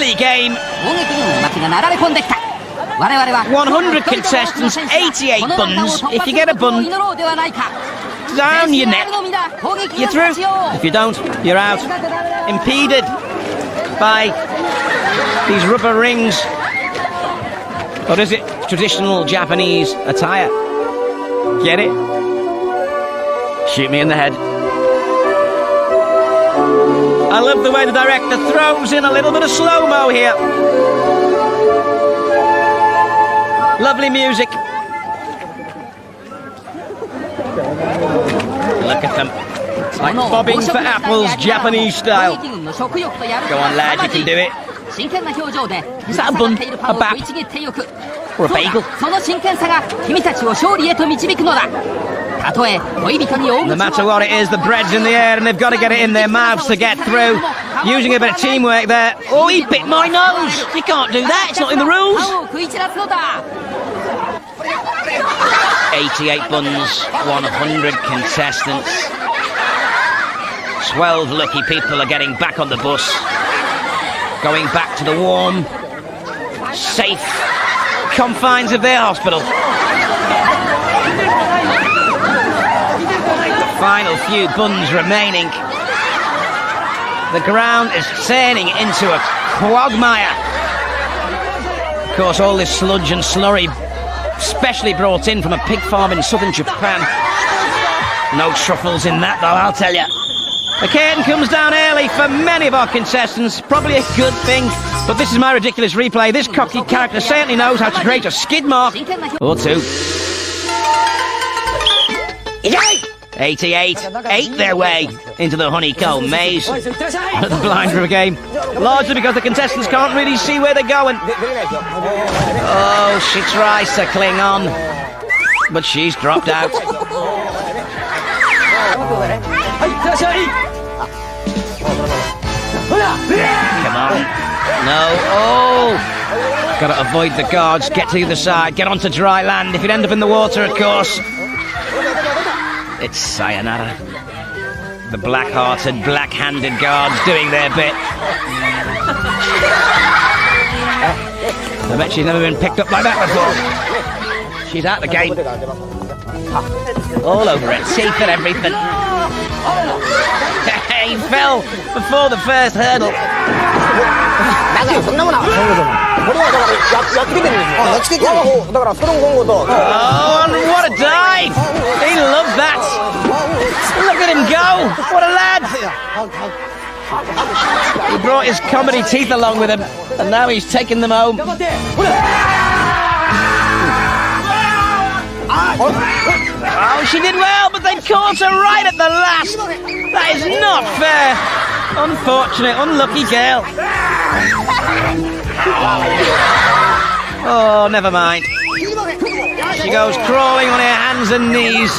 silly game. 100 contestants, 88 buns. If you get a bun down your neck, you're through. If you don't, you're out. Impeded by these rubber rings. Or is it traditional Japanese attire? Get it? Shoot me in the head. I love the way the director throws in a little bit of slow mo here. Lovely music. Look at them. Like bobbing for apples, Japanese style. Go on, lad, you can do it. Is that a bun? A bap? Or a bagel? No matter what it is, the bread's in the air and they've got to get it in their mouths to get through. Using a bit of teamwork there. Oh, he bit my nose! You can't do that, it's not in the rules. 88 buns, 100 contestants. 12 lucky people are getting back on the bus. Going back to the warm, safe confines of their hospital. Final few buns remaining. The ground is turning into a quagmire. Of course, all this sludge and slurry, specially brought in from a pig farm in southern Japan. No truffles in that, though, I'll tell you. The curtain comes down early for many of our contestants, probably a good thing. But this is my ridiculous replay. This cocky character certainly knows how to create a skid mark or two. 88 ate their way into the honeycomb maze of the blind river game, largely because the contestants can't really see where they're going. Oh, she tries to cling on, but she's dropped out. Come on. No. Oh! Gotta avoid the guards, get to the other side, get onto dry land. If you end up in the water, of course. It's sayonara. The black-hearted, black-handed guards doing their bit. I bet she's never been picked up like that before. She's out the gate. All over it, teeth and everything. he fell before the first hurdle. Oh, oh, and what a dive! He loved that. Him go! What a lad! He brought his comedy teeth along with him, and now he's taking them home. Oh, she did well, but they caught her right at the last. That is not fair. Unfortunate, unlucky girl. Oh, never mind. She goes crawling on her hands and knees,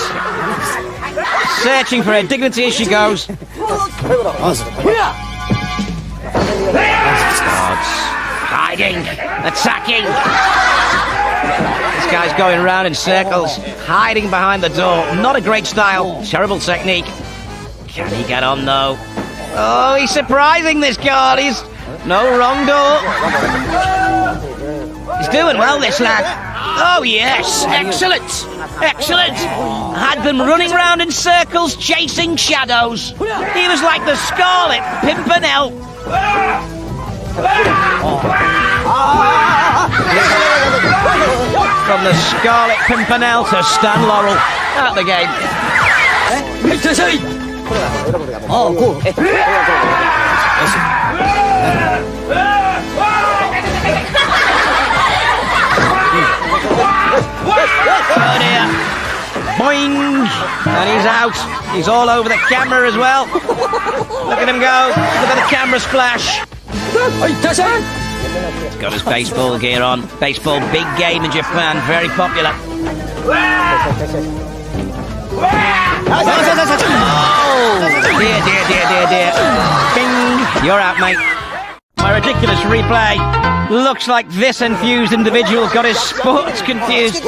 searching for her dignity as she goes. Guards, hiding, attacking. This guy's going around in circles, hiding behind the door. Not a great style, terrible technique. Can he get on though? Oh, he's surprising this guard. He's no wrong door. He's doing well, this lad. Oh yes, excellent, excellent. Had them running around in circles, chasing shadows. He was like the Scarlet Pimpernel. From the Scarlet Pimpernel to Stan Laurel. Out the game. Eh, oh, cool. Boing! And he's out. He's all over the camera as well. Look at him go. Look at the camera splash. He's got his baseball gear on. Baseball, big game in Japan, very popular. Oh! Dear, dear, dear, dear, dear. Bing! You're out, mate. Ridiculous replay. Looks like this infused individual got his sports confused.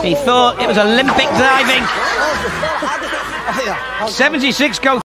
He thought it was Olympic diving. 76 go